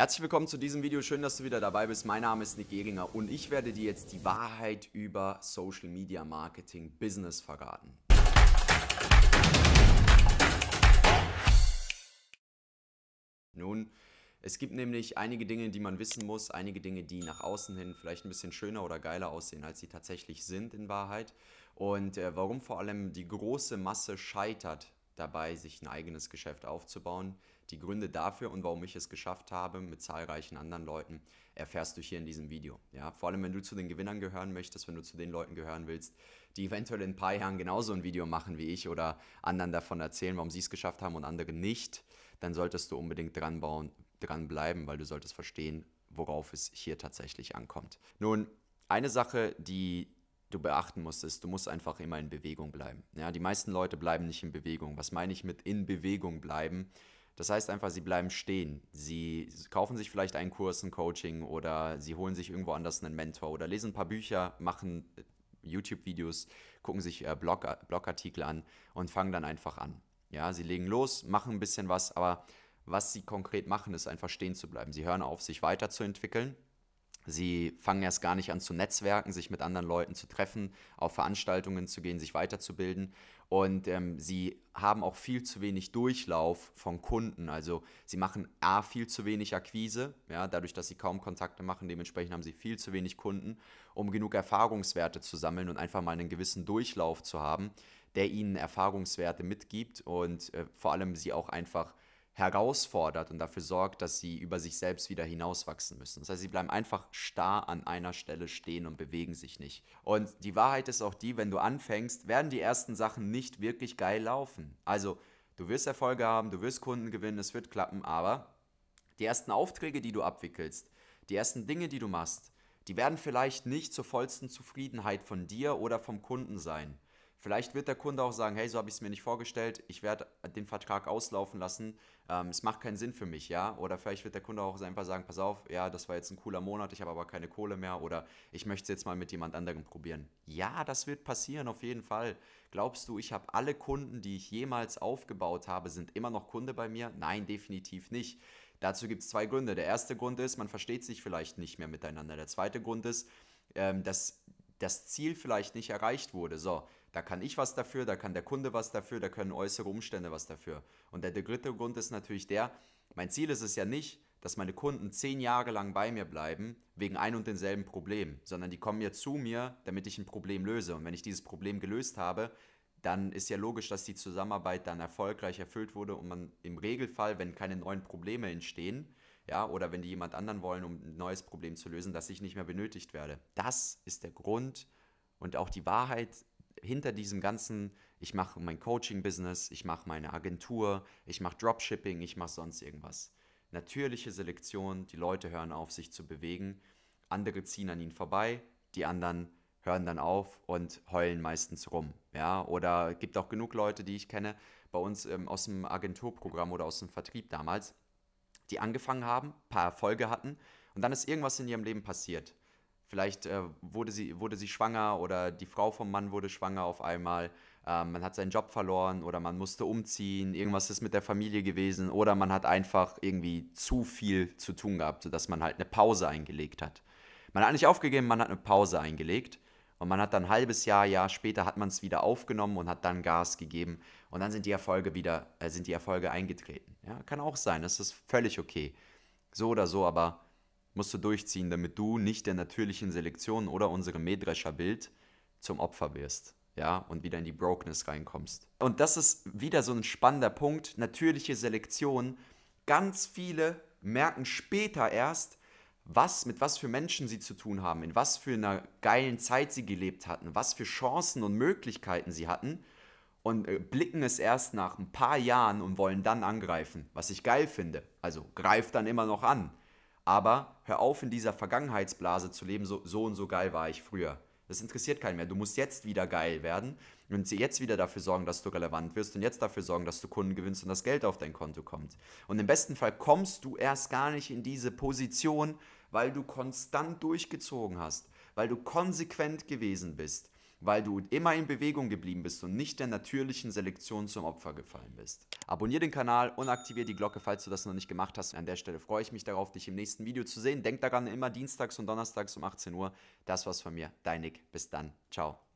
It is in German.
Herzlich willkommen zu diesem Video. Schön, dass du wieder dabei bist. Mein Name ist Nick Geringer und ich werde dir jetzt die Wahrheit über Social Media Marketing Business verraten. Nun, es gibt nämlich einige Dinge, die man wissen muss, einige Dinge, die nach außen hin vielleicht ein bisschen schöner oder geiler aussehen, als sie tatsächlich sind in Wahrheit. Und äh, warum vor allem die große Masse scheitert dabei, sich ein eigenes Geschäft aufzubauen. Die Gründe dafür und warum ich es geschafft habe mit zahlreichen anderen Leuten, erfährst du hier in diesem Video. Ja, vor allem, wenn du zu den Gewinnern gehören möchtest, wenn du zu den Leuten gehören willst, die eventuell in ein paar Jahren genauso ein Video machen wie ich oder anderen davon erzählen, warum sie es geschafft haben und andere nicht, dann solltest du unbedingt dran dranbleiben, weil du solltest verstehen, worauf es hier tatsächlich ankommt. Nun, eine Sache, die du beachten musst, ist, du musst einfach immer in Bewegung bleiben. Ja, die meisten Leute bleiben nicht in Bewegung. Was meine ich mit in Bewegung bleiben? Das heißt einfach, sie bleiben stehen. Sie kaufen sich vielleicht einen Kurs, ein Coaching oder sie holen sich irgendwo anders einen Mentor oder lesen ein paar Bücher, machen äh, YouTube-Videos, gucken sich äh, Blog, Blogartikel an und fangen dann einfach an. Ja, sie legen los, machen ein bisschen was, aber was sie konkret machen, ist einfach stehen zu bleiben. Sie hören auf, sich weiterzuentwickeln. Sie fangen erst gar nicht an zu netzwerken, sich mit anderen Leuten zu treffen, auf Veranstaltungen zu gehen, sich weiterzubilden. Und ähm, sie haben auch viel zu wenig Durchlauf von Kunden. Also sie machen A, viel zu wenig Akquise, ja, dadurch, dass sie kaum Kontakte machen. Dementsprechend haben sie viel zu wenig Kunden, um genug Erfahrungswerte zu sammeln und einfach mal einen gewissen Durchlauf zu haben, der ihnen Erfahrungswerte mitgibt und äh, vor allem sie auch einfach herausfordert und dafür sorgt, dass sie über sich selbst wieder hinauswachsen müssen. Das heißt, sie bleiben einfach starr an einer Stelle stehen und bewegen sich nicht. Und die Wahrheit ist auch die, wenn du anfängst, werden die ersten Sachen nicht wirklich geil laufen. Also, du wirst Erfolge haben, du wirst Kunden gewinnen, es wird klappen, aber die ersten Aufträge, die du abwickelst, die ersten Dinge, die du machst, die werden vielleicht nicht zur vollsten Zufriedenheit von dir oder vom Kunden sein. Vielleicht wird der Kunde auch sagen, hey, so habe ich es mir nicht vorgestellt, ich werde den Vertrag auslaufen lassen, ähm, es macht keinen Sinn für mich, ja. Oder vielleicht wird der Kunde auch einfach sagen, pass auf, ja, das war jetzt ein cooler Monat, ich habe aber keine Kohle mehr oder ich möchte es jetzt mal mit jemand anderem probieren. Ja, das wird passieren, auf jeden Fall. Glaubst du, ich habe alle Kunden, die ich jemals aufgebaut habe, sind immer noch Kunde bei mir? Nein, definitiv nicht. Dazu gibt es zwei Gründe. Der erste Grund ist, man versteht sich vielleicht nicht mehr miteinander. Der zweite Grund ist, ähm, dass das Ziel vielleicht nicht erreicht wurde. So, da kann ich was dafür, da kann der Kunde was dafür, da können äußere Umstände was dafür. Und der, dritte Grund ist natürlich der, mein Ziel ist es ja nicht, dass meine Kunden zehn Jahre lang bei mir bleiben, wegen ein und denselben Problem, sondern die kommen ja zu mir, damit ich ein Problem löse. Und wenn ich dieses Problem gelöst habe, dann ist ja logisch, dass die Zusammenarbeit dann erfolgreich erfüllt wurde und man im Regelfall, wenn keine neuen Probleme entstehen, ja, oder wenn die jemand anderen wollen, um ein neues Problem zu lösen, dass ich nicht mehr benötigt werde. Das ist der Grund und auch die Wahrheit hinter diesem ganzen, ich mache mein Coaching-Business, ich mache meine Agentur, ich mache Dropshipping, ich mache sonst irgendwas. Natürliche Selektion, die Leute hören auf, sich zu bewegen, andere ziehen an ihnen vorbei, die anderen hören dann auf und heulen meistens rum. Ja? Oder gibt auch genug Leute, die ich kenne, bei uns ähm, aus dem Agenturprogramm oder aus dem Vertrieb damals, die angefangen haben, paar Erfolge hatten und dann ist irgendwas in ihrem Leben passiert. Vielleicht äh, wurde, sie, wurde sie schwanger oder die Frau vom Mann wurde schwanger auf einmal. Ähm, man hat seinen Job verloren oder man musste umziehen. Irgendwas ist mit der Familie gewesen oder man hat einfach irgendwie zu viel zu tun gehabt, sodass man halt eine Pause eingelegt hat. Man hat nicht aufgegeben, man hat eine Pause eingelegt. Und man hat dann ein halbes Jahr, Jahr später hat man es wieder aufgenommen und hat dann Gas gegeben. Und dann sind die Erfolge wieder, äh, sind die Erfolge eingetreten. Ja, kann auch sein, das ist völlig okay. So oder so, aber musst du durchziehen, damit du nicht der natürlichen Selektion oder unserem Mähdrescherbild zum Opfer wirst. Ja, und wieder in die Brokenness reinkommst. Und das ist wieder so ein spannender Punkt. Natürliche Selektion. Ganz viele merken später erst, was, mit was für Menschen sie zu tun haben, in was für einer geilen Zeit sie gelebt hatten, was für Chancen und Möglichkeiten sie hatten und äh, blicken es erst nach ein paar Jahren und wollen dann angreifen, was ich geil finde. Also greift dann immer noch an. Aber hör auf, in dieser Vergangenheitsblase zu leben, so, so und so geil war ich früher. Das interessiert keinen mehr. Du musst jetzt wieder geil werden und jetzt wieder dafür sorgen, dass du relevant wirst und jetzt dafür sorgen, dass du Kunden gewinnst und das Geld auf dein Konto kommt. Und im besten Fall kommst du erst gar nicht in diese Position, weil du konstant durchgezogen hast, weil du konsequent gewesen bist, weil du immer in Bewegung geblieben bist und nicht der natürlichen Selektion zum Opfer gefallen bist. Abonnier den Kanal und aktiviere die Glocke, falls du das noch nicht gemacht hast. An der Stelle freue ich mich darauf, dich im nächsten Video zu sehen. Denk daran, immer dienstags und donnerstags um 18 Uhr. Das war's von mir. Dein Nick. Bis dann. Ciao.